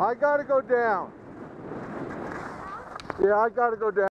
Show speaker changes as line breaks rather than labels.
I gotta go down. Yeah, I gotta go down.